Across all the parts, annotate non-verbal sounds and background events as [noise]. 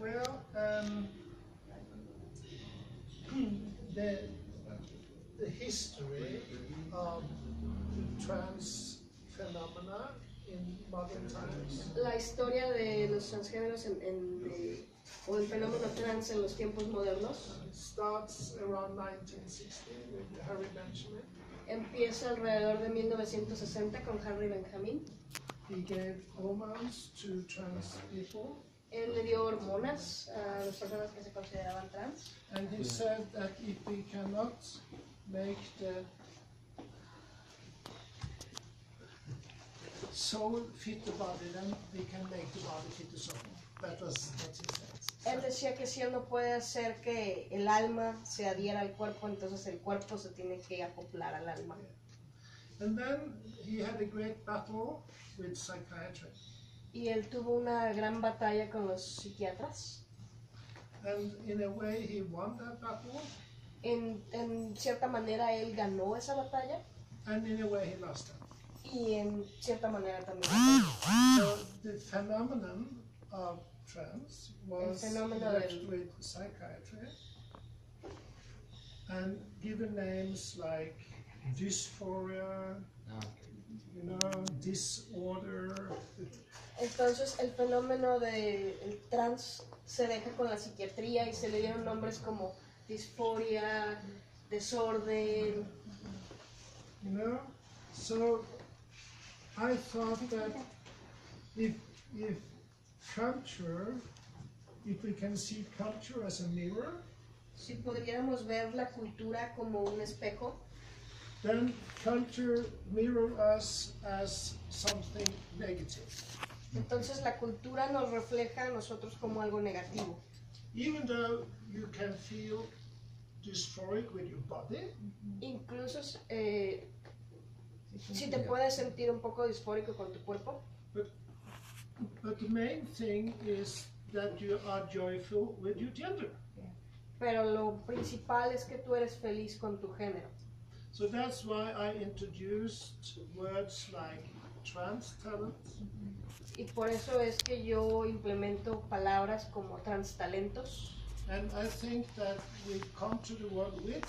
Well, um, [clears throat] the, the history of trans phenomena in modern times La historia de los transgéneros en, en, eh, o el fenómeno trans en los tiempos modernos starts around 1960 with Harry Benjamin. empieza alrededor de 1960 con Harry Benjamin. He gave hormones to trans people, Él le dio hormonas a las personas que se consideraban trans and he said that if we cannot make the soul fit the body, then we can make the body fit the soul. That was what he Él said. decía que si él no puede hacer que el alma se adhiera al cuerpo, entonces el cuerpo se tiene que acoplar al alma. And then he had a great battle with psychiatry. Y él tuvo una gran batalla con los psiquiatras. And in a way, he won that battle, En, en cierta manera él ganó esa batalla and in a way, he lost it. y en cierta manera también. So the phenomenon of trance was left with psychiatry and given names like dysphoria, you know, disorder. Entonces el fenómeno del trans se deja con la psiquiatría y se le dieron nombres como disforia, desorden. You know, so I thought that if if culture, if we can see culture as a mirror, Si pudiéramos ver la cultura como un espejo, then culture mirror us as something negative. Entonces la cultura nos refleja a nosotros como algo negativo. Even though you can feel dysphoric with your body, Incluso eh, si te puedes sentir un poco disfórico con tu cuerpo, but the main thing is that you are joyful with your gender. pero lo principal es que tú eres feliz con tu género. So that's why I introduced words like trans talent, Y por eso es que yo implemento palabras como transtalentos. and I think that we come to the world with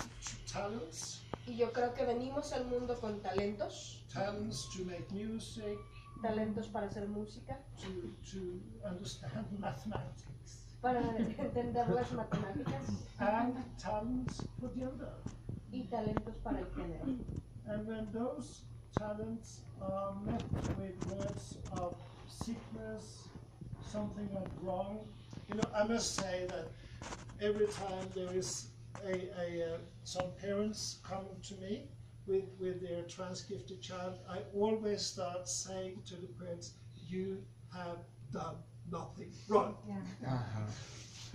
talents, Y yo creo que venimos al mundo con talentos, talents to make music, talentos para hacer música, to, to understand [laughs] mathematics, para entender las matemáticas and talents for gender. y talentos para el género. And when those talents are met with words of sickness, something went wrong, you know, I must say that every time there is a, a uh, some parents come to me with, with their trans gifted child, I always start saying to the parents, you have done nothing wrong. Yeah.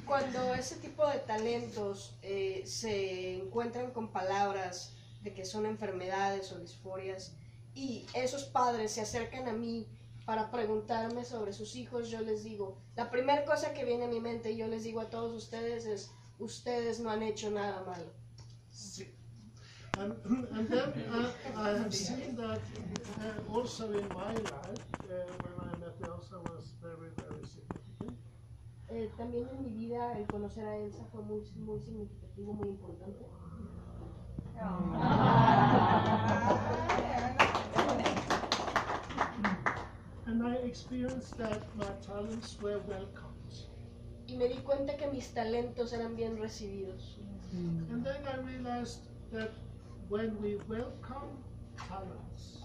Cuando ese tipo de talentos eh, se encuentran con palabras de que son enfermedades o disforias y esos padres se acercan a mí para preguntarme sobre sus hijos, yo les digo, la primera cosa que viene a mi mente y yo les digo a todos ustedes es, ustedes no han hecho nada malo. sick. And, and then uh, I have seen that uh, also in my life, uh, when I met Elsa, was very, very significant. Eh, también en mi vida el conocer a Elsa fue muy, muy significativo, muy importante. That my talents were welcomed. Y me di cuenta que mis talentos eran bien recibidos. And then I realized that when we welcome talents,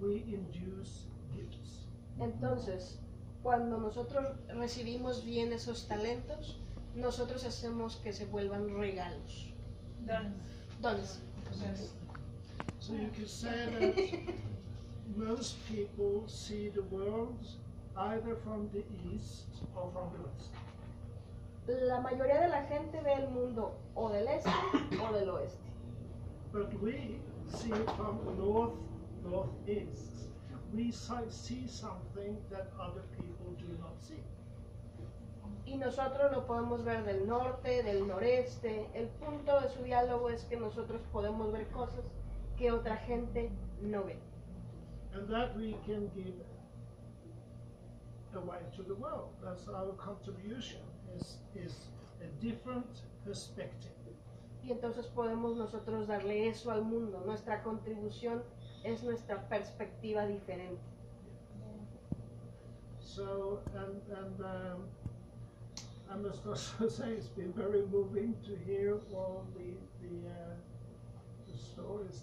we induce gifts. Entonces, cuando nosotros recibimos bien esos talentos, nosotros hacemos que se vuelvan regalos. Dones. So you could say that most people see the world either from the east or from the west. La mayoría de la gente ve el mundo o del este o del oeste. But we see it from north, northeast. We see something that other people do not see. Y nosotros lo podemos ver del norte, del noreste. El punto de su diálogo es que nosotros podemos ver cosas que otra gente no ve. And that we can give away to the world. That's our contribution. Is is a different perspective. Y entonces podemos nosotros darle eso al mundo. Nuestra contribución es nuestra perspectiva diferente. So and and um, I must also say it's been very moving to hear all the the, uh, the stories.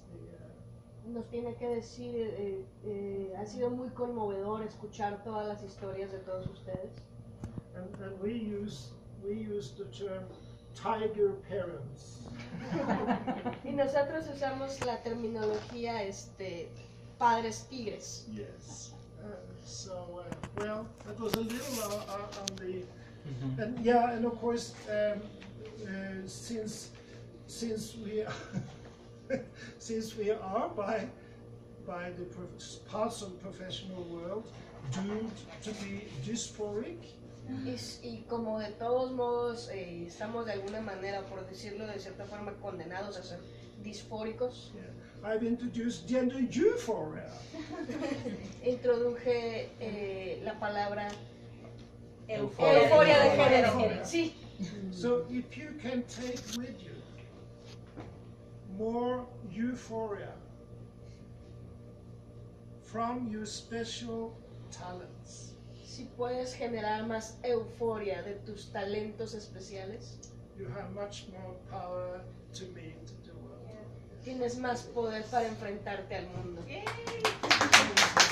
Nos tiene que decir, eh, eh, ha sido muy conmovedor escuchar todas las historias de todos ustedes. and, and we use we use the term tiger parents. [laughs] Y nosotros usamos la terminología este, padres tigres. Yes. Uh, so uh, well, that was a little uh, uh, on the and yeah, and of course um, uh, since since we [laughs] [laughs] since we are by by the prof- parts of the professional world doomed to be dysphoric. Y, y como de todos modos eh, estamos de alguna manera, por decirlo de cierta forma, condenados a ser disfóricos, Yeah. I've introduced gender euphoria. [laughs] introduje eh, la palabra Euforia. euforia de género. Sí, So if you can take with you more euphoria from your special talents, si puedes generar más euforia de tus talentos especiales, you have much more power to meet the world. tienes más poder para enfrentarte al mundo. Yes.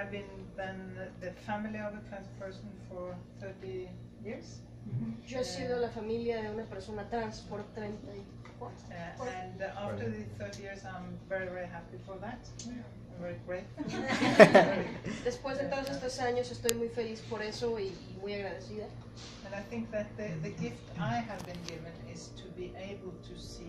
I've been then the family of a trans person for 30 years. Yo he sido la familia de una persona trans por 34. Uh, and uh, after the 30 years, I'm very, very happy for that. I'm very grateful. [laughs] [laughs] Después de todos estos años estoy muy feliz por eso y, y muy agradecida. And I think that the, the gift I have been given is to be able to see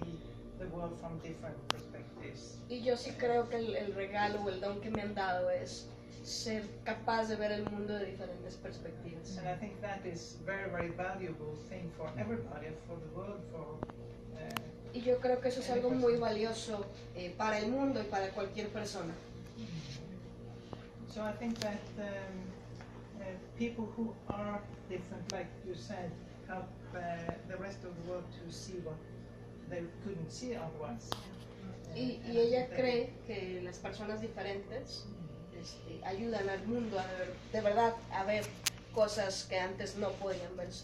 the world from different perspectives. Y yo sí creo que el, el regalo o el don que me han dado es ser capaz de ver el mundo de diferentes perspectivas. And I think that is very, very valuable thing for everybody, for the world, for uh, Y yo creo que eso es algo muy valioso eh, para el mundo y para cualquier persona. So I think that um, uh, people who are different, like you said, help uh, the rest of the world to see what they couldn't see otherwise. Y, ella cree que las personas diferentes este, ayudan al mundo a ver, de verdad, a ver cosas que antes no podían verse.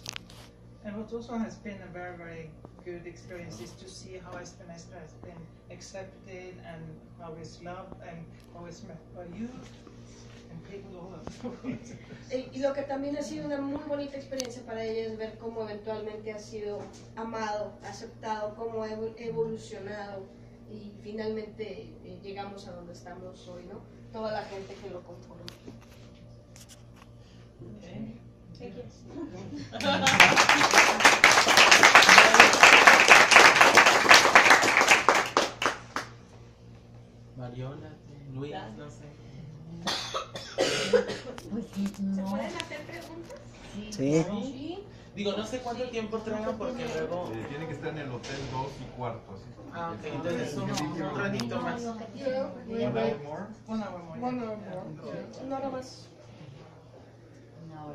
And what also has been a very, very good experience is to see how Espen Esther has been accepted and how loved and how is met by you and people all over the world. [laughs] Y, lo que también ha sido una muy bonita experiencia para ella es ver cómo eventualmente ha sido amado, aceptado, cómo ha evo- evolucionado y finalmente eh, llegamos a donde estamos hoy, ¿no? Toda la gente que lo conforma. Okay. Mariola, Luis, no sé. ¿Se pueden hacer preguntas? Sí. Sí, Digo, no sé cuánto tiempo traigan porque luego. Eh, tiene que estar en el hotel dos y cuarto. así. Ah, ok, entonces un, un ratito más. No nada más.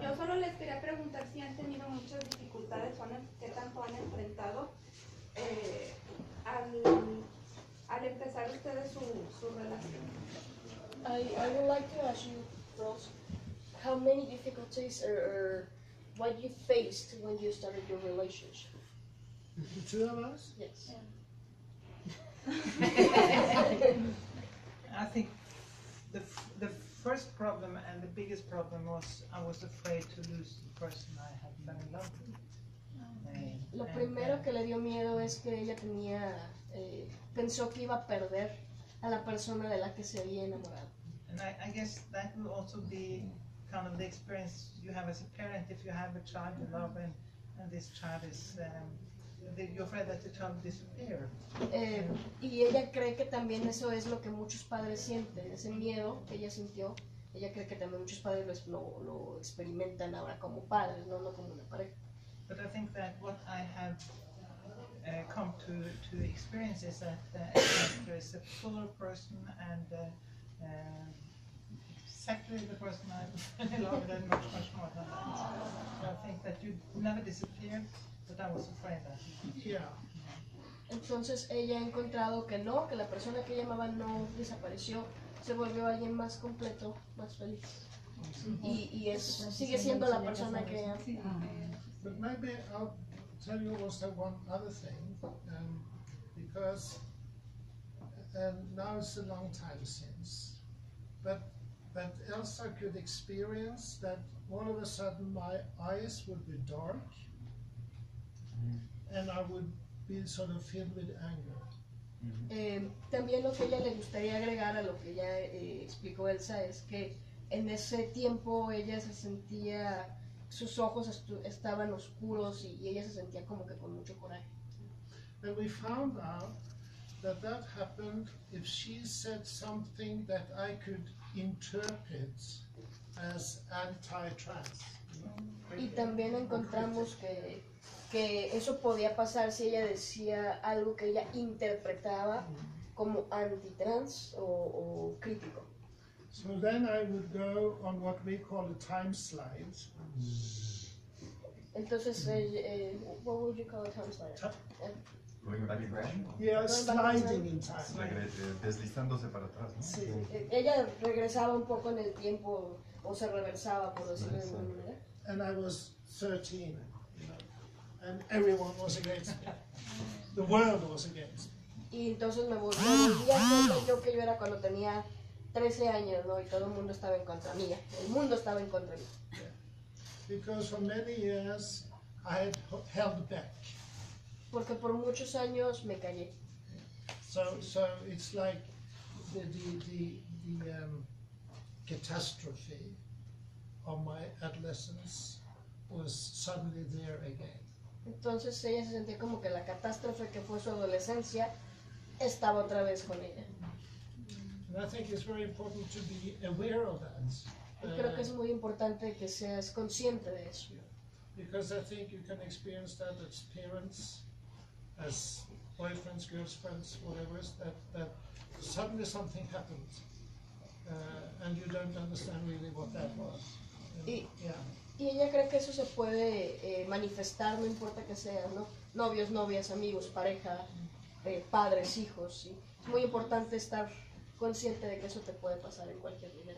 Yo solo les quería preguntar si han tenido muchas dificultades qué tanto han enfrentado eh, al, al empezar ustedes su, su relación. I, I would like to ask you, girls, how many difficulties or, or what you faced when you started your relationship? The two of us? Yes. I think the, the first problem and the biggest problem was I was afraid to lose the person I had fell in love with. Eh, Lo primero que le dio miedo es que ella tenía, eh, pensó que iba a perder a la persona de la que se había enamorado. And I, I guess that will also be kind of the experience you have as a parent if you have a child you love and, and this child is, um, you're afraid that the child will disappear. Eh, y ella cree que también eso es lo que muchos padres sienten, ese miedo que ella sintió. Ella cree que también muchos padres lo, lo- experimentan ahora como padres, no, no como una pareja. But I think that what I have uh, come to, to experience is that uh, is a fuller person and uh, uh, exactly the person I fell [laughs] in love with and much, much more than that. So I think that you never disappeared, but I was afraid that. Yeah. Entonces ella ha encontrado que no, que la persona que ella amaba no desapareció, se volvió alguien más completo, más feliz. Y, y es, sigue siendo la persona que ella But maybe I'll tell you also one other thing, um, because and now it's a long time since, but but Elsa could experience that all of a sudden my eyes would be dark, and I would be sort of filled with anger. Eh, también lo que ella le gustaría agregar a lo que ya eh, explicó Elsa es que en ese tiempo ella se sentía, sus ojos estu- estaban oscuros y, y ella se sentía como que con mucho coraje. And we found out that that happened if she said something that I could interpret as anti-trans. Y también encontramos que, que eso podía pasar si ella decía algo que ella interpretaba como antitrans o, o crítico. So then I would go on what we call a time slide. Entonces, eh, eh, what would you call a time slide? Ta- Going back in time. Yeah, sliding in time. Regre- Deslizándose para atrás, ¿no? Sí. Eh, Ella regresaba un poco en el tiempo o se reversaba, por decirlo de alguna manera. And I was 13, you know, and everyone was against me. The world was against me. Y entonces me vol- me volví a yo que yo era cuando tenía 13 años, ¿no? Y todo el mundo estaba en contra mía. El mundo estaba en contra mí. Because for many years I had held back. Porque por muchos años me callé. So, so it's like the, the, the, the um, catastrophe of my adolescence was suddenly there again. Entonces ella se sentía como que la catástrofe que fue su adolescencia estaba otra vez con ella. And I think it's very important to be aware of that. Y creo que es muy importante que seas consciente de eso. because I think you can experience that as parents, as boyfriends, girlfriends, whatever, that, that suddenly something happened uh, and you don't understand really what that was. Y- yeah. Y ella cree que eso se puede eh, manifestar, no importa que sean ¿no? novios, novias, amigos, pareja, eh, padres, hijos. ¿sí? Es muy importante estar consciente de que eso te puede pasar en cualquier lugar.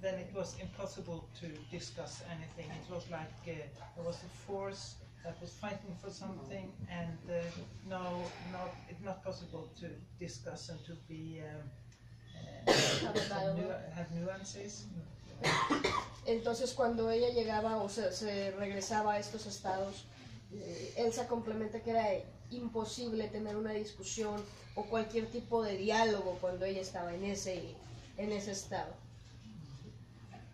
Then it was impossible to discuss anything. It was like uh, there was a force that was fighting for something, and uh, no, not it's not possible to discuss and to be um, uh, Have nu- have nuances. Entonces cuando ella llegaba o se, se regresaba a estos estados, eh, Elsa complementa que era imposible tener una discusión o cualquier tipo de diálogo cuando ella estaba en ese, en ese estado.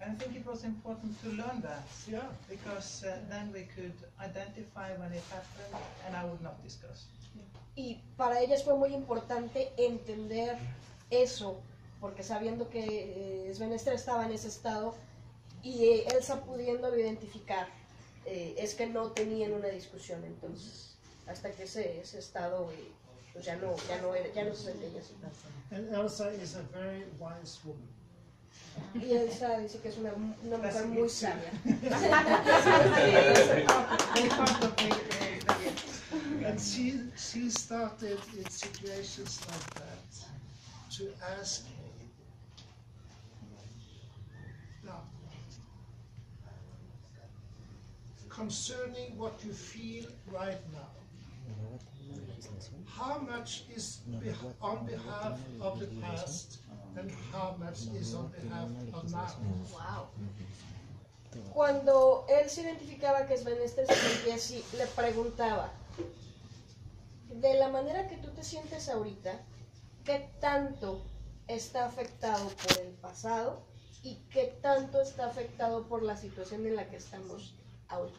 And I think it was important to learn that Yeah. because uh, then we could identify when it happened, and I would not discuss. Y para ellas fue muy importante entender eso, porque sabiendo que eh, Sven estaba en ese estado y eh, Elsa pudiéndolo identificar, eh, es que no tenían una discusión entonces, hasta que ese, ese estado eh, pues ya no, ya no, era- ya no se sentía así. And Elsa is a very wise woman. Y Elsa dice que es una, una mujer That's muy sabia. Very part of the, uh, the And she, she started in situations like that to ask me, now, concerning what you feel right now, how much is on behalf of the past and how much is on behalf of now? Wow. Cuando él se identificaba que Sven Esther se sentía así, le preguntaba, de la manera que tú te sientes ahorita, ¿qué tanto está afectado por el pasado y qué tanto está afectado por la situación en la que estamos ahorita?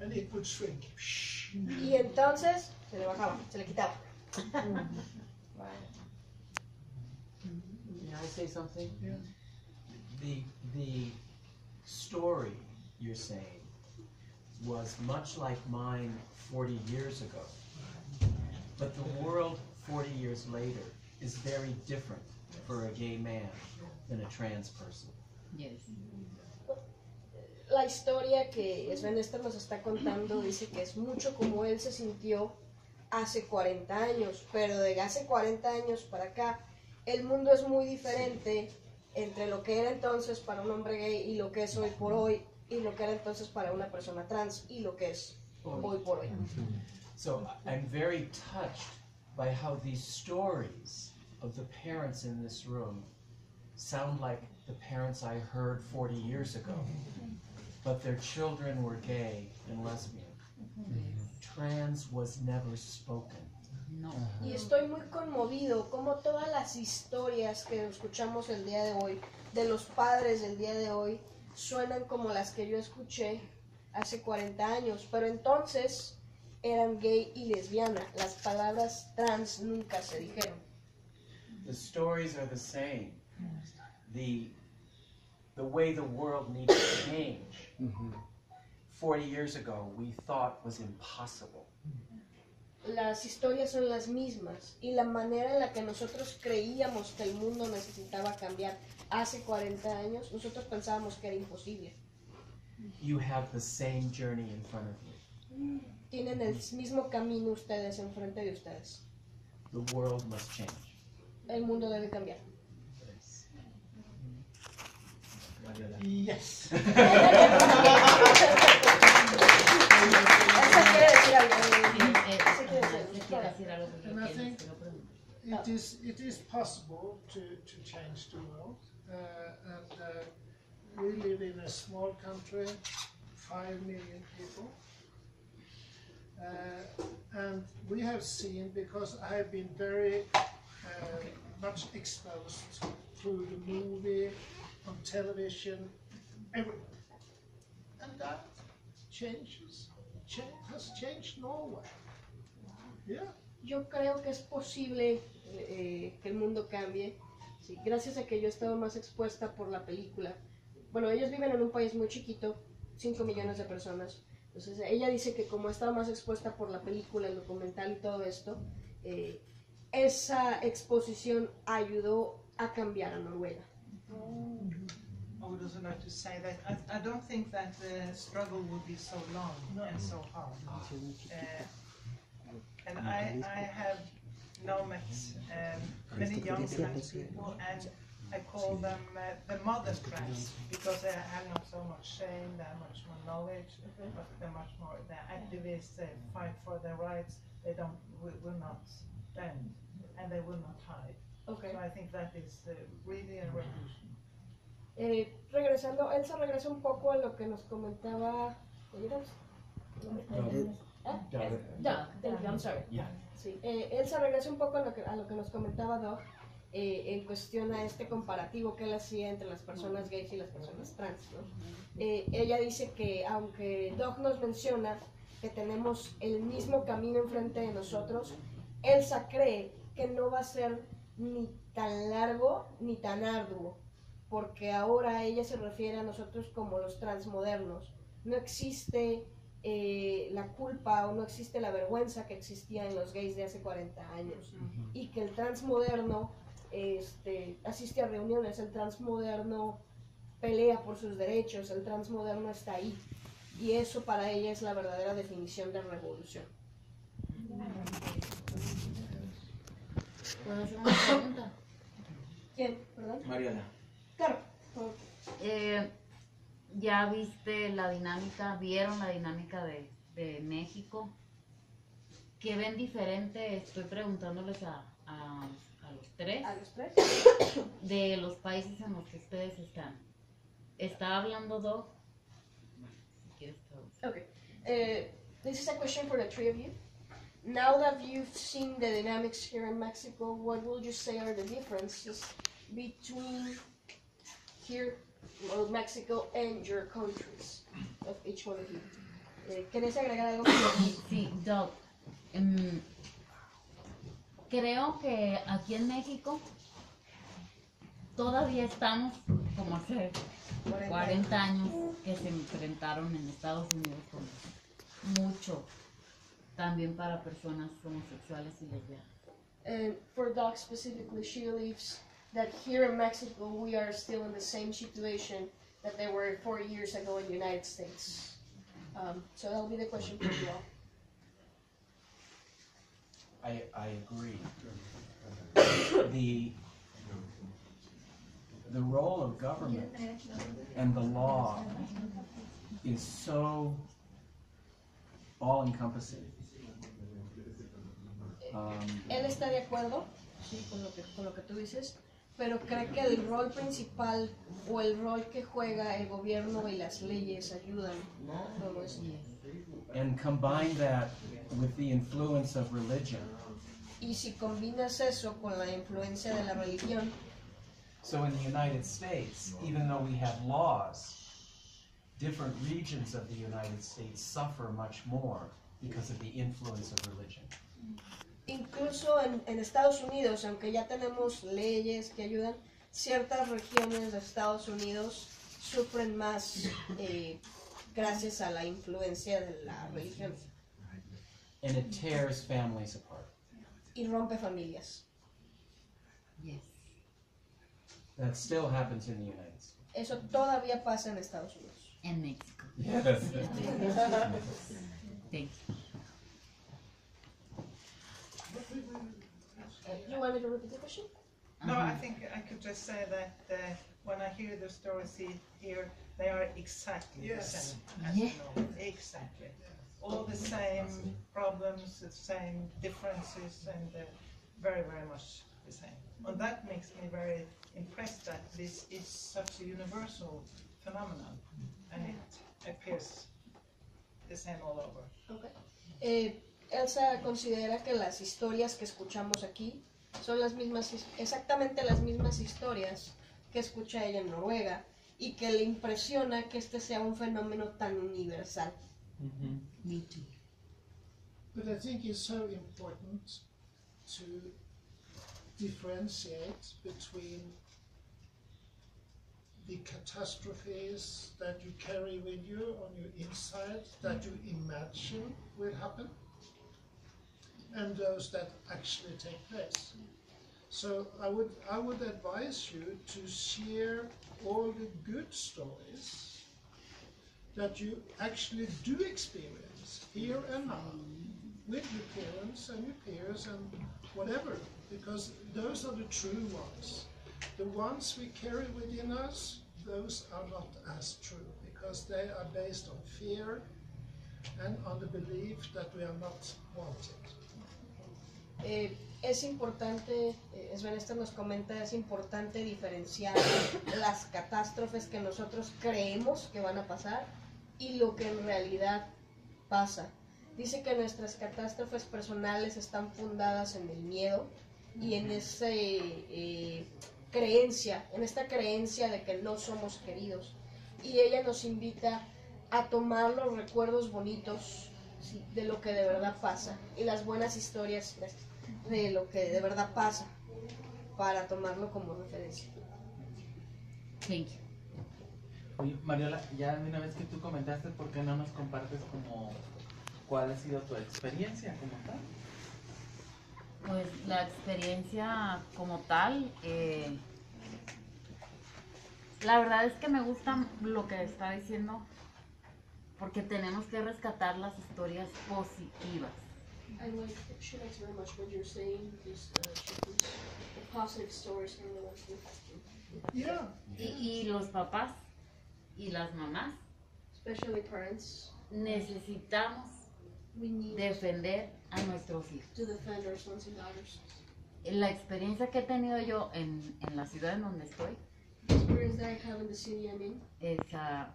And it would shrink. Y entonces se le bajaba, se le quitaba. [laughs] May I say something? Yeah. The the story you're saying was much like mine 40 years ago. But the world 40 years later is very different for a gay man than a trans person. Yes. La historia que Sven Esther nos está contando dice que es mucho como él se sintió hace 40 años, pero de hace 40 años para acá, el mundo es muy diferente entre lo que era entonces para un hombre gay y lo que es hoy por hoy, y lo que era entonces para una persona trans y lo que es hoy por hoy. So I'm very touched by how these stories of the parents in this room sound like the parents I heard 40 years ago. But their children were gay and lesbian. Mm-hmm. Trans was never spoken. No. Y estoy muy conmovido como todas las historias que escuchamos el día de hoy, de los padres del día de hoy, suenan como las que yo escuché hace 40 años, pero entonces eran gay y lesbiana. Las palabras trans nunca se dijeron. The stories are the same. The, the way the world needs to change. 40 years ago, we thought was impossible. Las historias son las mismas y la manera en la que nosotros creíamos que el mundo necesitaba cambiar hace 40 años, nosotros pensábamos que era imposible. You have the same journey in front of you. Tienen el mismo camino ustedes enfrente de ustedes. The world must change. El mundo debe cambiar. Yes. [laughs] Esa quiere decir algo. And I think- se lo pregunto. It is, it is possible to, to change the world. Uh, and uh, we live in a small country, five million people. Uh, and we have seen, because I have been very uh, much exposed through the movie, on television, every, and that changes, cha- has changed Norway. Yeah. Yo creo que es posible eh, que el mundo cambie, sí, gracias a que yo he estado más expuesta por la película. Bueno, ellos viven en un país muy chiquito, 5 millones de personas. Entonces, ella dice que como ha estado más expuesta por la película, el documental y todo esto, eh, esa exposición ayudó a cambiar a Noruega. I would also like to say that I, I don't think that the struggle would be so long and so hard. Uh, and I, I have now met um, many young trans people, and I call them uh, the modern trans because they have not so much shame, they have much more knowledge, but they're much more they're activists. They fight for their rights. They don't will, will not bend, and they will not hide. Okay. So I think that is uh, really a revolution. Eh, regresando, Elsa regresa un poco a lo que nos comentaba. ¿oye, Elsa? ¿Ah? David. Doug, thank you, I'm sorry. Yeah. Sí, eh, Elsa regresa un poco a lo que, a lo que nos comentaba Doc eh, en cuestión a este comparativo que él hacía entre las personas gays y las personas trans. ¿no? Eh, ella dice que aunque Doc nos menciona que tenemos el mismo camino enfrente de nosotros, Elsa cree que no va a ser ni tan largo ni tan arduo, porque ahora ella se refiere a nosotros como los transmodernos. No existe eh, la culpa o no existe la vergüenza que existía en los gays de hace 40 años y que el transmoderno este, asiste a reuniones, el transmoderno pelea por sus derechos, el transmoderno está ahí y eso para ella es la verdadera definición de revolución. ¿Puedo hacer una pregunta? ¿Quién? ¿Perdón? Mariana. Claro. Eh, ¿Ya viste la dinámica, vieron la dinámica de, de México? ¿Qué ven diferente? Estoy preguntándoles a, a, a los tres ¿A los tres? de los países en los que ustedes están. ¿Está hablando Doc? Okay. Uh, this is a question for the three of you. Now that you've seen the dynamics here in Mexico, what would you say are the differences between here, Mexico, and your countries of each one of you? Eh, ¿Querés agregar algo? Sí, Doc. em, creo que aquí en México todavía estamos como se 40 años que se enfrentaron en Estados Unidos con mucho también para personas homosexuales y lesbianas. And for Doc specifically, she believes that here in Mexico we are still in the same situation that they were four years ago in the United States. Um, so that'll be the question for you all. I, I agree. The, the role of government and the law is so all encompassing. Um, Él está de acuerdo, sí, con lo que, con lo que tú dices, pero cree que el rol principal o el rol que juega el gobierno y las leyes ayudan a todo esto. and combine that with the influence of religion. Y si combinas eso con la influencia de la religión, So in the United States, even though we have laws, different regions of the United States suffer much more because of the influence of religion. Incluso en, en Estados Unidos, aunque ya tenemos leyes que ayudan, ciertas regiones de Estados Unidos sufren más eh, gracias a la influencia de la religión And it tears families apart. y rompe familias. Yes. That still happens in the United States. Eso todavía pasa en Estados Unidos. En México. Yes. Thank you. You want me to repeat the question? No. I think I could just say that uh, when I hear the stories here, they are exactly the same as Yeah. you know. Exactly. All the same problems, the same differences, and uh, very, very much the same. And that makes me very impressed that this is such a universal phenomenon, and it appears the same all over. Okay. Eh, Elsa considera que las historias que escuchamos aquí son las mismas, exactamente las mismas historias que escucha ella en Noruega y que le impresiona que este sea un fenómeno tan universal. Me too. But I think it's so important to differentiate between the catastrophes that you carry with you on your inside, that you imagine will happen, and those that actually take place. So I would I would advise you to share all the good stories that you actually do experience here and now with your parents and your peers and whatever, because those are the true ones. The ones we carry within us, those are not as true because they are based on fear and on the belief that we are not wanted. Eh, es importante, eh, Sven Esther nos comenta, es importante diferenciar [coughs] las catástrofes que nosotros creemos que van a pasar y lo que en realidad pasa. Dice que nuestras catástrofes personales están fundadas en el miedo y en esa creencia, en esta creencia de que no somos queridos. Y ella nos invita a tomar los recuerdos bonitos sí, de lo que de verdad pasa y las buenas historias de lo que de verdad pasa para tomarlo como referencia. Thank you. Oye, Mariola, ya una vez que tú comentaste, ¿por qué no nos compartes como cuál ha sido tu experiencia como tal? Pues la experiencia como tal, eh, la verdad es que me gusta lo que está diciendo porque tenemos que rescatar las historias positivas. I like, she likes very much what you're saying, because uh, the positive stories are the ones we Yeah, Y, y los papás y las mamás especially parents, necesitamos we need defender a nuestros hijos. to defend our sons and daughters. La experiencia que he tenido yo en, en la ciudad en donde estoy The experience that I have in the city I'm in, es, ah,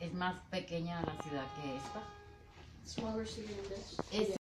es más pequeña la ciudad que esta. smaller city than this, Es